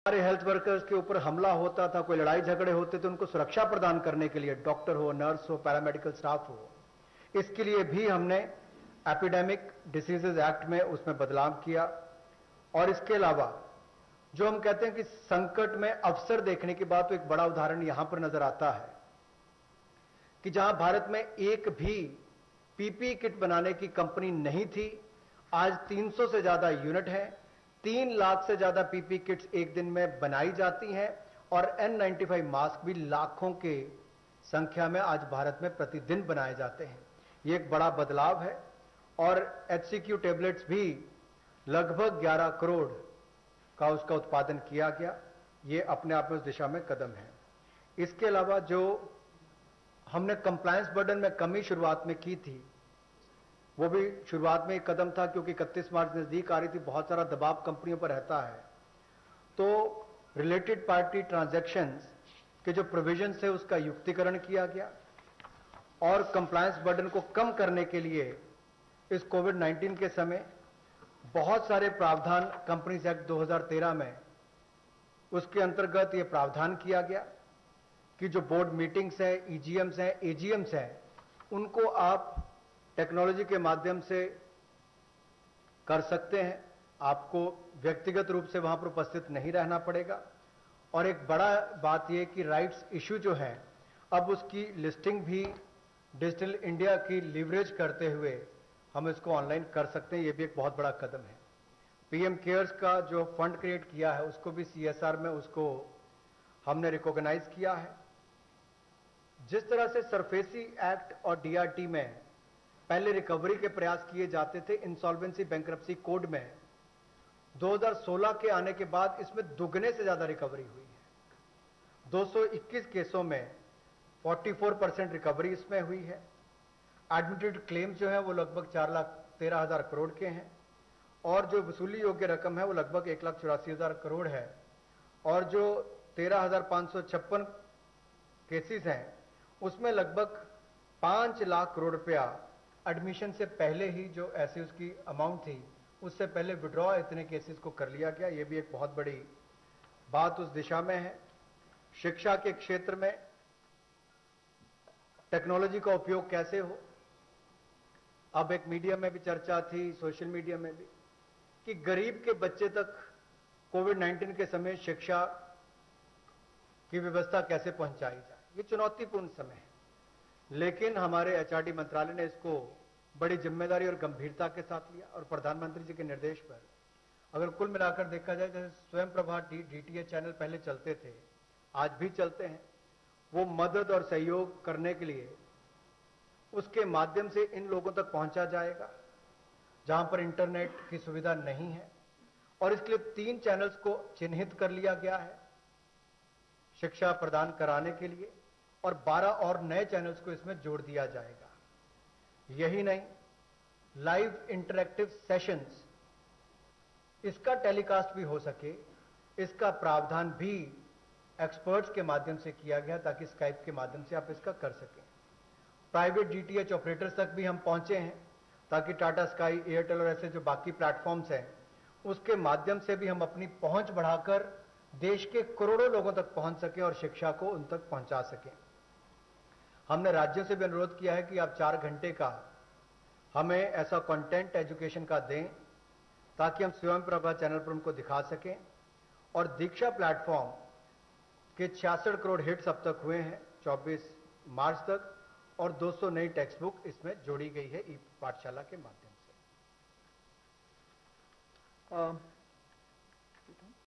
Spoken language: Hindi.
हमारे हेल्थ वर्कर्स के ऊपर हमला होता था, कोई लड़ाई झगड़े होते थे, उनको सुरक्षा प्रदान करने के लिए डॉक्टर हो नर्स हो पैरामेडिकल स्टाफ हो। इसके लिए भी हमने एपिडेमिक डिसीजेज एक्ट में उसमें बदलाव किया। और इसके अलावा, जो हम कहते हैं कि संकट में अवसर देखने की बात तो एक बड़ा उदाहरण यहाँ पर नज़र आता है कि जहाँ भारत में एक भी पीपी किट बनाने की कंपनी नहीं थी, आज 300 से ज़्यादा यूनिट है तीन लाख से ज़्यादा पीपी किट्स एक दिन में बनाई जाती हैं और N95 मास्क भी लाखों के संख्या में आज भारत में प्रतिदिन बनाए जाते हैं। ये एक बड़ा बदलाव है और एचसीक्यू टेबलेट्स भी लगभग 11 करोड़ का उसका उत्पादन किया गया। ये अपने आप में उस दिशा में कदम है। इसके अलावा जो हमने कंप्लायंस बर्डन में कमी शुरुआत में की थी वो भी शुरुआत में एक कदम था, क्योंकि इकतीस मार्च नज़दीक आ रही थी, बहुत सारा दबाव कंपनियों पर रहता है। तो रिलेटेड पार्टी ट्रांजैक्शंस के जो प्रोविज़न है, उसका युक्तिकरण किया गया और कंप्लायंस बर्डन को कम करने के लिए इस कोविड 19 के समय बहुत सारे प्रावधान कंपनीज़ एक्ट 2013 में उसके अंतर्गत ये प्रावधान किया गया कि जो बोर्ड मीटिंग्स हैं ईजीएम्स हैं एजीएम्स हैं, उनको आप टेक्नोलॉजी के माध्यम से कर सकते हैं। आपको व्यक्तिगत रूप से वहाँ पर उपस्थित नहीं रहना पड़ेगा। और एक बड़ा बात यह कि राइट्स इश्यू जो है, अब उसकी लिस्टिंग भी डिजिटल इंडिया की लीवरेज करते हुए हम इसको ऑनलाइन कर सकते हैं। ये भी एक बहुत बड़ा कदम है। पीएम केयर्स का जो फंड क्रिएट किया है, उसको भी सीएसआर में उसको हमने रिकॉग्नाइज किया है। जिस तरह से सरफेसी एक्ट और डीआरटी में पहले रिकवरी के प्रयास किए जाते थे इंसॉल्वेंसी बैंक्रप्सी कोड में। 2016 के आने के बाद इसमें दुगने से ज़्यादा रिकवरी हुई है। 221 केसों में 44 परसेंट रिकवरी इसमें हुई है। एडमिटेड क्लेम्स जो है वो लगभग चार लाख तेरह हज़ार करोड़ के हैं। और जो वसूली योग्य रकम है वो लगभग एक लाख चौरासी हज़ार करोड़ है। और जो तेरह हज़ार पाँच सौ छप्पन केसेस हैं, उसमें लगभग पाँच लाख करोड़ रुपया एडमिशन से पहले ही जो ऐसी उसकी अमाउंट थी, उससे पहले विड्रॉ इतने केसेस को कर लिया गया। ये भी एक बहुत बड़ी बात उस दिशा में है। शिक्षा के क्षेत्र में टेक्नोलॉजी का उपयोग कैसे हो? अब एक मीडिया में भी चर्चा थी सोशल मीडिया में भी, कि गरीब के बच्चे तक कोविड 19 के समय शिक्षा की व्यवस्था कैसे पहुंचाई जाए। ये चुनौतीपूर्ण समय है। लेकिन हमारे एचआरडी मंत्रालय ने इसको बड़ी ज़िम्मेदारी और गंभीरता के साथ लिया और प्रधानमंत्री जी के निर्देश पर। अगर कुल मिलाकर देखा जाए, जैसे स्वयं प्रभा डीटीएच चैनल पहले चलते थे, आज भी चलते हैं। वो मदद और सहयोग करने के लिए उसके माध्यम से इन लोगों तक पहुँचा जाएगा, जहाँ पर इंटरनेट की सुविधा नहीं है और इसके लिए तीन चैनल्स को चिन्हित कर लिया गया है, शिक्षा प्रदान कराने के लिए। और 12 और नए चैनल्स को इसमें जोड़ दिया जाएगा। यही नहीं लाइव इंटरेक्टिव सेशंस इसका टेलीकास्ट भी हो सके, इसका प्रावधान भी एक्सपर्ट्स के माध्यम से किया गया ताकि स्काइप के माध्यम से आप इसका कर सकें। प्राइवेट डीटीएच ऑपरेटर्स तक भी हम पहुँचे हैं ताकि टाटा स्काई एयरटेल और ऐसे जो बाकी प्लेटफॉर्म्स हैं, उसके माध्यम से भी हम अपनी पहुँच बढ़ाकर देश के करोड़ों लोगों तक पहुँच सकें और शिक्षा को उन तक पहुँचा सकें। हमने राज्यों से भी अनुरोध किया है कि आप चार घंटे का हमें ऐसा कंटेंट एजुकेशन का दें ताकि हम स्वयं प्रभा चैनल पर उनको दिखा सकें। और दीक्षा प्लेटफॉर्म के छियासठ करोड़ हिट्स अब तक हुए हैं 24 मार्च तक और 200 नई टेक्स्ट बुक इसमें जोड़ी गई है ई पाठशाला के माध्यम से। Uh,